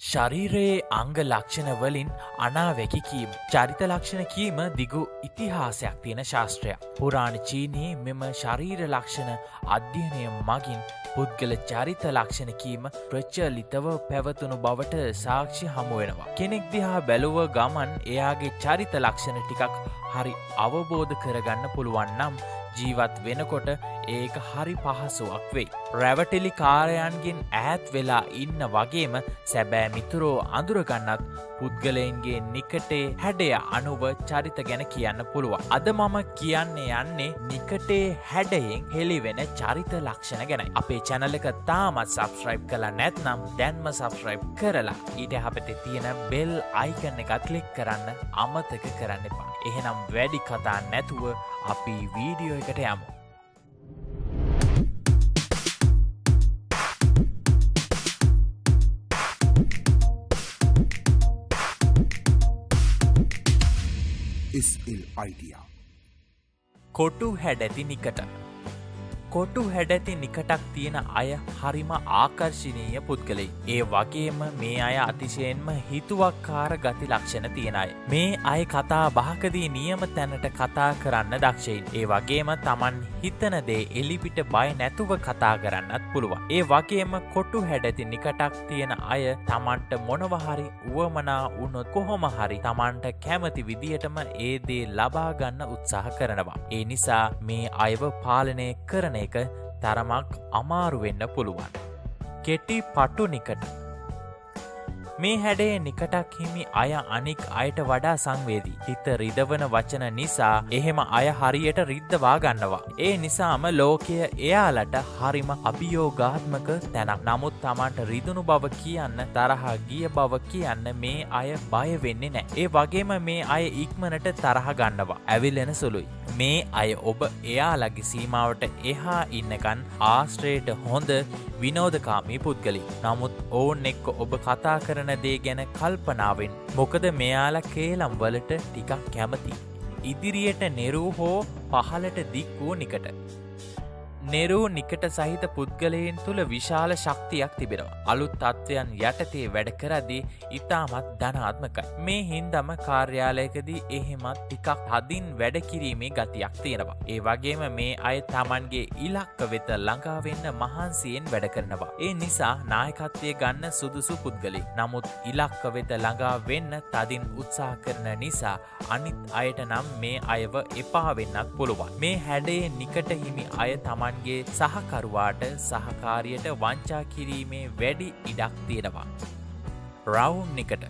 ශරීරයේ අංග ලක්ෂණ වලින් අනාවැකි කීම. චරිත ලක්ෂණ කීම දිගු ඉතිහාසයක් තියෙන ශාස්ත්‍රයක්. පුරාණ චීනයේ මෙම ශරීර ලක්ෂණ අධ්‍යනය මගින් පුද්ගල චරිත ලක්ෂණ කීම ප්‍රච්චලිතව පැවතුණු බවට සාක්ෂි හමුවෙනවා. කෙනෙක් දිහා බැලුව ගමන් එයාගේ චරිත ලක්ෂණ ටිකක් හරි අවබෝධ කරගන්න පුළුවන් නම් ජීවත් වෙනකොට ඒක හරි පහසුවක් වෙයි. රැවටෙලි කාරයන්ගෙන් ඈත් වෙලා ඉන්න වගේම සැබෑ මිතුරෝ අඳුරගන්නත් පුද්ගලයින්ගේ නිකටේ හැඩය අනුව චරිත ගැන කියන්න පුළුවන්. අද මම කියන්නේ යන්නේ නිකටේ හැඩයෙන් හෙළිවෙන චරිත ලක්ෂණ ගැනයි. අපේ චැනලක තාමත් සබස්ක්‍රයිබ් කලා නැත්නම් දැන්ම සබස්ක්‍රයිබ් කරලා ඊට හපතේ තියෙන බෙල් අයිකන්න එක කලික් කරන්න අමතක කරන්න එපා. එහෙනම් වැඩි කතා නැතුව අපි වීඩියෝ එකට යමු. SL idea. කොටු හැඩැති නිකට කොටු හැඩැති නිකටක් තියෙන අය හරිම ආකර්ශනීය පුද්ගලයි. ඒ වගේම මේ අය අතිශයෙන්ම හිතුවක්කාර ගති ලක්ෂණ තියෙන අය. මේ අය කතා බහකදී නියම තැනට කතා කරන්න දක්ෂයින්. ඒ වගේම තමන් හිතනදේ එලිපිට බය නැතුව කතා කරන්නත් පුළුවන්. ඒ වගේම කොටු හැඩැති නිකටක් තියෙන අය තමන්ට මොනවහරි වුවමනා උනොත් කොහොම හරි තමන්ට කැමති විදිහටම ඒ දේ ලබාගන්න උත්සාහ කරනවා. ඒ නිසා මේ අයව පාලනය කරන එක තරමක් අමාරුවෙන්න පුළුවන්. කෙටි පටුනිකට මේ හැඩේ නිකටක් හිමි අය අනික් අයට වඩා සංවේදී. හිත රිදවන වචන නිසා එහෙම අය හරියට රිද්දවා ගන්නවා. ඒ නිසාම ලෝකය එයාලට හරිම අභියෝගාත්මක තැනක් නමුත් තමන්ට රිදුණු බව කියන්න තරහා ගිය බව කියන්න මේ අය බය වෙන්නේ නෑ. ඒ වගේම මේ අය ඉක්මනට තරහ ගන්නවා. ඇවිලෙන සුළුයි. මේ අය ඔබ එයාලගේ සීමාවට එහා ඉන්නකන් ආශ්‍රයට හොඳ විනෝදකාමී පුද්ගලි. නමුත් ඔවුන් එක්ක ඔබ කතා කරන දේ ගැන කල්පනාවෙන් මොකද මෙයාල කේලම් වලට ටිකක් කැමති. ඉදිරියට නෙරූ හෝ පහලට දික් වූ නිකට. නෙරූ නිකට සහිත පුද්ගලයෙන් තුළ විශාල ශක්තියක් තිබෙනවා. අලුත් තත්ත්වයන් යටතේ වැඩ කරදී ඉතාමත් ධනාත්මකයි. මේ හින්දම කාර්යාලයකදී එහෙමත් ටිකක් හදින් වැඩකිරීමේ ගතියක් තියෙනවා. ඒ වගේම මේ අය තමන්ගේ ඉලක්ක වෙත ළඟාවෙන්න මහන්සියෙන් වැඩ කරනවා. ඒ නිසා නායකත්වය ගන්න සුදුසු පුද්ගලි. නමුත් ඉලක්ක වෙත ළඟා වෙන්න තදින් උත්සා කරන නිසා අනිත් අයට නම් මේ අයව එපා වෙන්නත් පුළුවන්. මේ හැඩේ නිකට හිමි අය තමන් තමන්ගේ සහකරුවාට සහකාරියට වංචා කිරීමේ වැඩි ඉඩක් තියෙනවා. රවුම් නිකට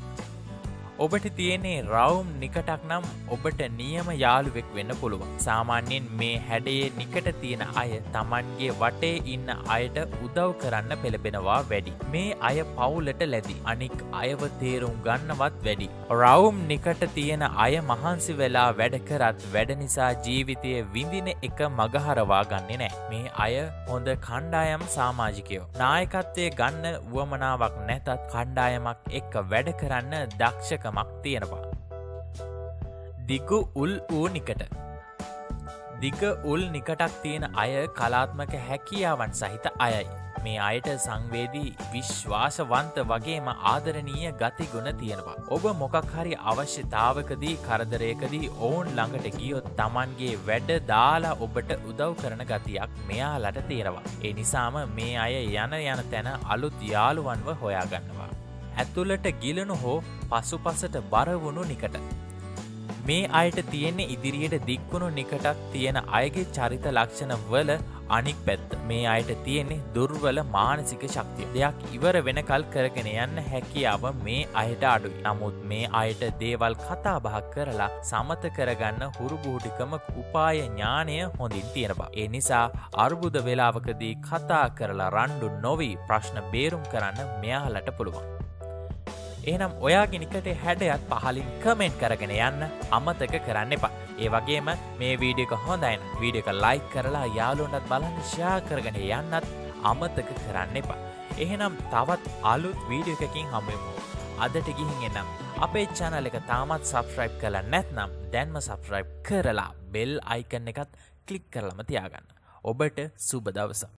ඔබට තියනේ රවුම් නිකටක් නම් ඔබට නියම යාළුවෙක් වෙන්න පුළුවන්. සාමාන්‍යයෙන් මේ හැඩයේ නිකට තියෙන අය තමන්ගේ වටේ ඉන්න අයට උදව් කරන්න පෙළබෙනවා වැඩි. මේ අය පවුලට ලැදි. අනික් අයව තේරුම් ගන්නවත් වැඩි. රවුම් නිකට තියෙන අය මහන්සි වෙලා වැඩ කරත් වැඩ නිසා ජීවිතය විඳින එක මගහරවා ගන්නේ නෑ. මේ අය හොඳ කණ්ඩායම් සාමාජිකයෝ. නායකත්වය ගන්න වුවමනාවක් නැතත් කණ්ඩායමක් එක්ක වැඩ කරන්න දක්ෂක එකමක් තියෙනවා. දිගු උල් වූ නිකට දිග උල් නිකටක් තියෙන අය කලාත්මක හැකියාවන් සහිත අයයි. මේ අයට සංවේදී විශ්වාසවන්ත වගේම ආදරණීය ගතිගුණ තියෙනවා. ඔබ මොකක් හරි අවශ්‍යතාවකදී කරදරයකදී ඔවුන් ළඟට ගියොත් තමන්ගේ වැඩ දාලා ඔබට උදව් කරන ගතියක් මෙයාලට තියෙනවා. ඒ නිසාම මේ අය යන යන තැන අලුත් යාළුවන්ව හොයාගන්නවා. ඇතුළට ගිලනු හෝ පසුපසට බරවුණු නිකට. මේ අයට තියෙන්නේ ඉදිරියට දික්වුණු නිකටක් තියෙන අයගේ චරිත ලක්ෂණ වල අනික් පැත්ත. මේ අයට තියෙන්නේ දුර්වල මානසික ශක්තිය. දෙයක් ඉවර වෙනකල් කරගෙන යන්න හැකියාව මේ අයට අඩුයි. නමුත් මේ අයට දේවල් කතා බහක් කරලා සමත කරගන්න හුරුබූටිකම උපාය ඥානය හොඳින් තියෙනවා. ඒ නිසා අර්බුද වෙලාවකදී කතා කරලා රණ්ඩු නොවී ප්‍රශ්න බේරුම් කරන්න මෙයාලට පුළුවන්. එහනම් ඔයාගෙනකට හැඩයත් පහලින් කමෙන්ට් කරගෙන යන්න අමතක කරන්න එපා. ඒ වගේම මේ වීඩියක හොඳයින් වීඩියක ලයි කරලා යාලුන්ටත් බලන්න ෂා කරගෙන යන්නත් අමතක කරන්න එපා. එහෙනම් තවත් අලුත් වීඩියකකින් හමුවමු. අදට ගිහින් එනම් අපේ චැනල එක තාමත් සබස්ක්‍රයිබ් කළ නැත්නම් දැන්ම සබස්ක්‍රයිබ් කරලා බෙල් අයිකන්න එකත් කලික් කරලම තියාගන්න. ඔබට සුබ දවස.